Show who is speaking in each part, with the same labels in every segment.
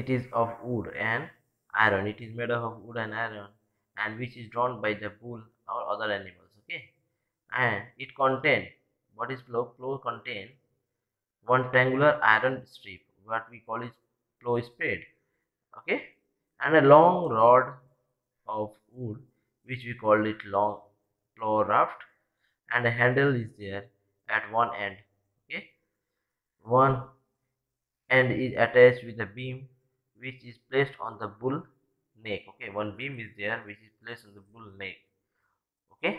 Speaker 1: it is of wood and iron. It is made of wood and iron and which is drawn by the bull or other animals okay? And it contain what is plow plow contain one triangular iron strip what we call is plow spade okay? And a long rod of wood which we call it long plow raft and a handle is there at one end okay? One end is attached with a beam which is placed on the bull neck okay one beam is there which is placed on the bull neck okay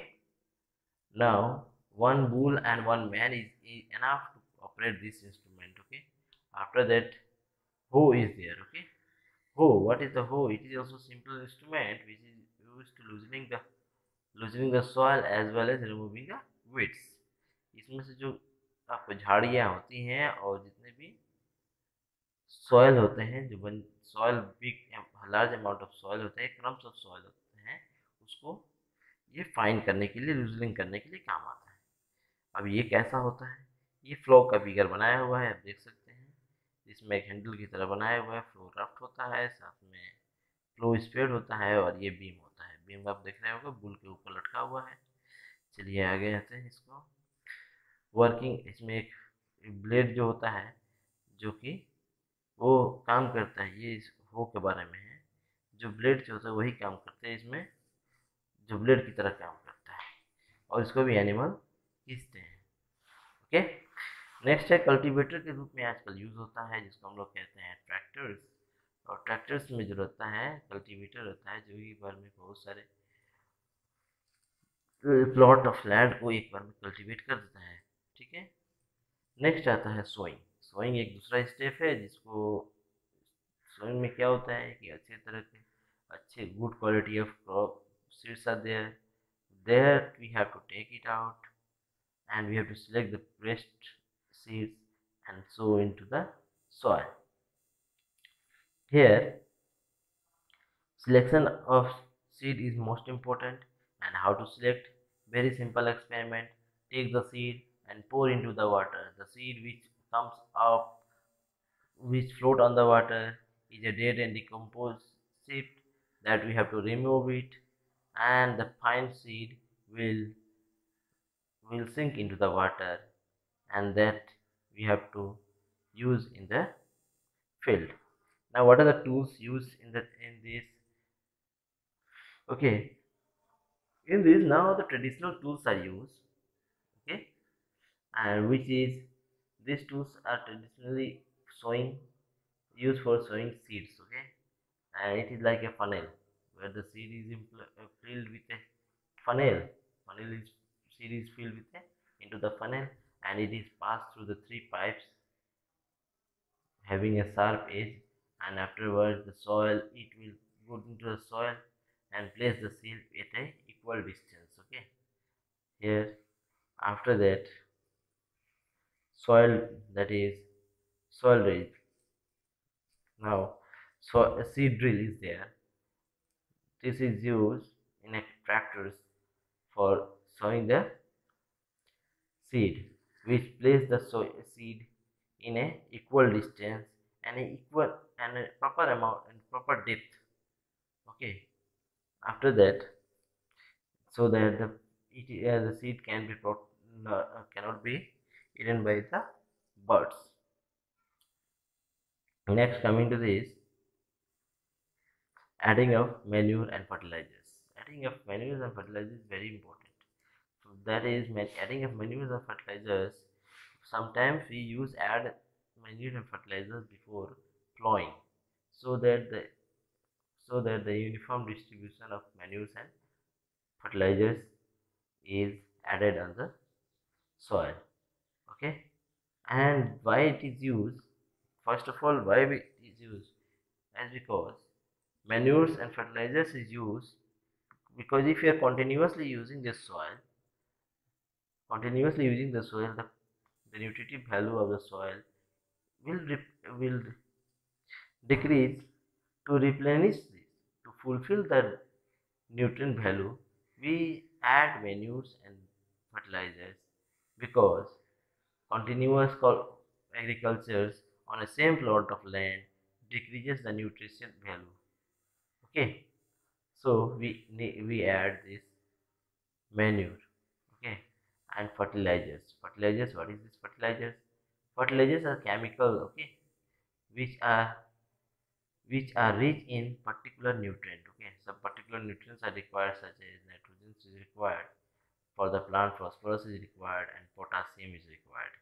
Speaker 1: now one bull and one man is, is enough to operate this instrument okay after that hoe is there okay hoe what is the hoe it is also simple instrument which is used to loosening the loosening the soil as well as removing the weeds इसमें से जो आपको झाड़ियाँ होती हैं और जितने भी सॉयल होते हैं जो बन soil big large amount of soil होते हैं क्रम्स ऑफ़ सॉयल होते हैं, उसको ये फाइन करने के लिए लूजलिंग करने के लिए काम आता है। अब ये कैसा होता है? ये फ्लो का फिगर बनाया हुआ है, आप देख सकते हैं। इसमें एक हैंडल की तरह बनाया हुआ है फ्लो राफ्ट होता है, साथ में फ्लो स्पेड होता है और ये बीम होता है। बीम आप देख रहे होगा, बुल के ऊपर लटका हुआ है। चलिए आगे आते हैं इसको। वर्किंग इसमें एक ब्लेड जो होता है, जो कि वो काम करता है, ये इस हो के बारे में है। जो ब्लेड जो होता है, वही काम करते हैं, इसमें जो ब्लेड की तरह काम करता है। और इसको भी एनिमल खींचते हैं। ओके? नेक्स्ट है, कल्टीवेटर के रूप में आजकल यूज़ होता है, जिसको हम लोग कहते हैं ट्रैक्टर्स। और ट्रैक्टर्स में जो रहता है, कल्टीवेटर रहता है, जो एक बार में बहुत सारे प्लॉट ऑफ़ लैंड को एक बार में कल्टीवेट कर देता है। ठीक है? नेक्स्ट आता है सोइंग। सोइंग एक दूसरा स्टेप है जिसको सोइंग में क्या होता है कि अच्छे तरह के अच्छे good quality of crop seeds are there there we have to take it out and we have to select the best seeds and sow into the soil here selection of seed is most important and how to select very simple experiment take the seed and pour into the water the seed which comes up which float on the water is a dead and decomposed seed that we have to remove it and the fine seed will will sink into the water and that we have to use in the field. Now what are the tools used in the in this? Okay. In this now the traditional tools are used okay and which is these tools are traditionally sowing used for sowing seeds okay? And it is like a funnel where the seed is uh, filled with a funnel. Funnel is seed is filled with a, into the funnel and it is passed through the three pipes having a sharp edge. And afterwards the soil it will go into the soil and place the seed at a equal distance okay? Here after that soil that is soil drill. Now so a seed drill is there. This is used in a tractors for sowing the seed which place the soy seed in a equal distance and a equal and a proper amount and proper depth. Okay. After that so that the it, uh, the seed can be pro- uh, cannot be eaten by the birds. Next coming to this adding of manure and fertilizers. Adding of manures and fertilizers is very important. So that is adding of manures and fertilizers sometimes we use add manure and fertilizers before plowing so that the so that the uniform distribution of manures and fertilizers is added on the soil okay? And why it is used? First of all why it is used? As because manures and fertilizers is used because if you are continuously using this soil continuously using the soil the, the nutritive value of the soil will will decrease to replenish this to fulfill the nutrient value. We add manures and fertilizers because continuous agricultures on a same plot of land decreases the nutrition value. Okay. So we we add this manure. Okay. And fertilizers. Fertilizers what is this fertilizers? Fertilizers are chemical okay which are which are rich in particular nutrient okay. Some particular nutrients are required such as nitrogen is required for the plant phosphorus is required and potassium is required.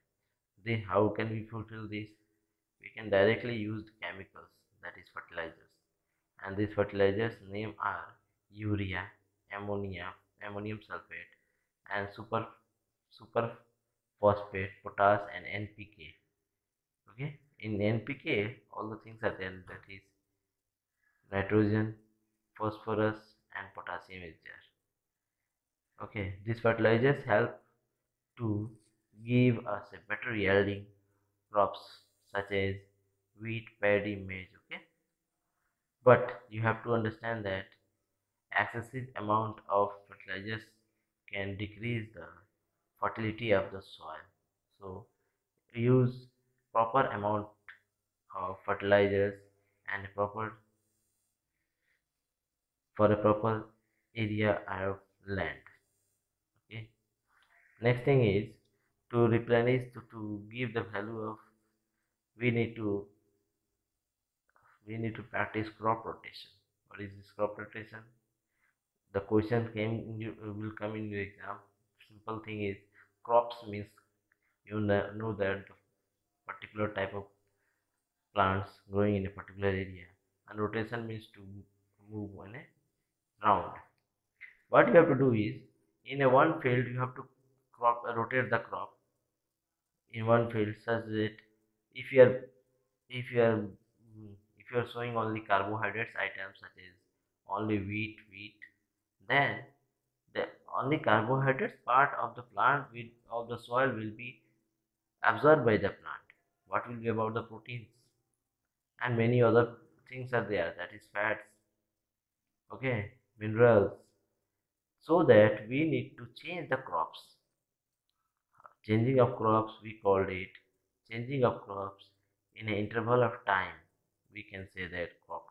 Speaker 1: Then how can we fulfill this? We can directly use the chemicals that is fertilizers. And these fertilizers name are urea ammonia ammonium sulfate and super super phosphate potash and npk okay? In npk all the things are there that is nitrogen phosphorus and potassium is there okay these fertilizers help to give us a better yielding crops such as wheat paddy maize okay? But you have to understand that excessive amount of fertilizers can decrease the fertility of the soil. So use proper amount of fertilizers and proper for a proper area of land next thing is to replenish to, to give the value of we need to we need to practice crop rotation. What is this crop rotation? The question came you, will come in your exam. Simple thing is crops means you know that particular type of plants growing in a particular area. And rotation means to move on a round what you have to do is in a one field you have to crop rotate the crop in one field such that if you are if you are if you are showing only carbohydrates items such as only wheat wheat then the only carbohydrates part of the plant with of the soil will be absorbed by the plant. What will be about the proteins? And many other things are there that is fats okay minerals. So that we need to change the crops changing of crops we called it changing of crops in an interval of time we can say that crop